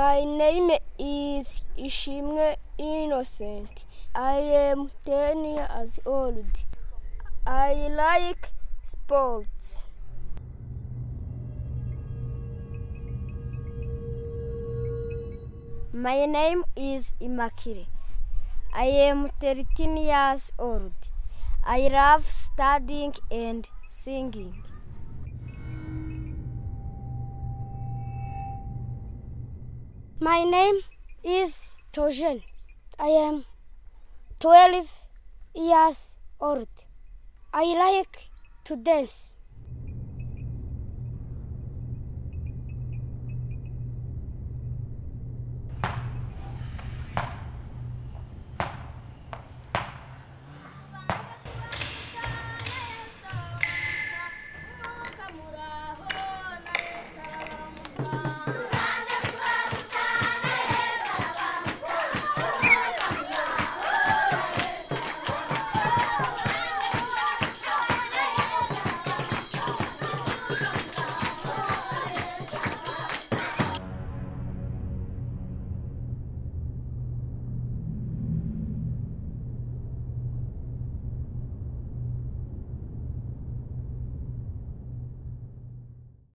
My name is Ishimwe Innocent. I am 10 years old. I like sports. My name is Imakire. I am 13 years old. I love studying and singing. My name is Tojen. I am 12 years old. I like to dance. Na Yesu